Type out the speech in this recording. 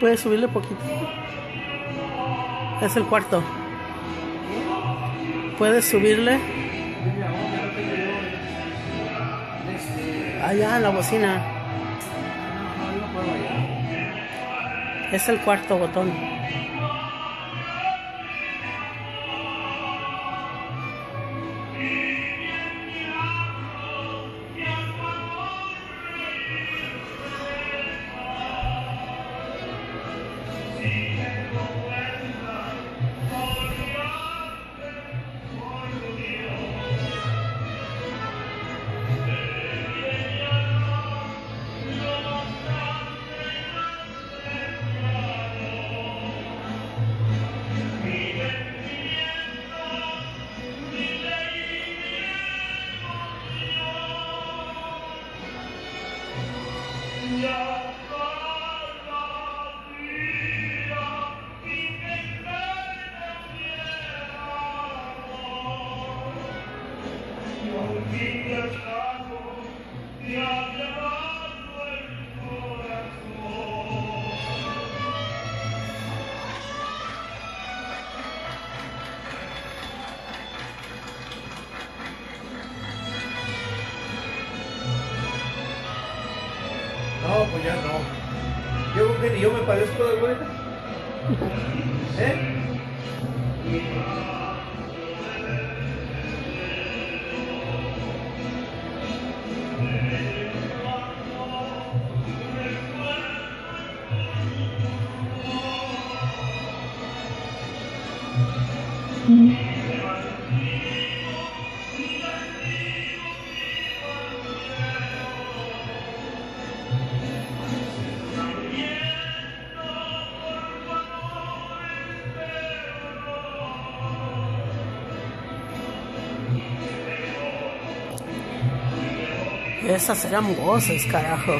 Puedes subirle poquito. Es el cuarto. Puedes subirle. Allá en la bocina. Es el cuarto botón. Dios, Dios, Dios, Dios, No, pues ya no. Yo creo que yo me parezco de vuelta. ¿Eh? Esas eran voces, carajo.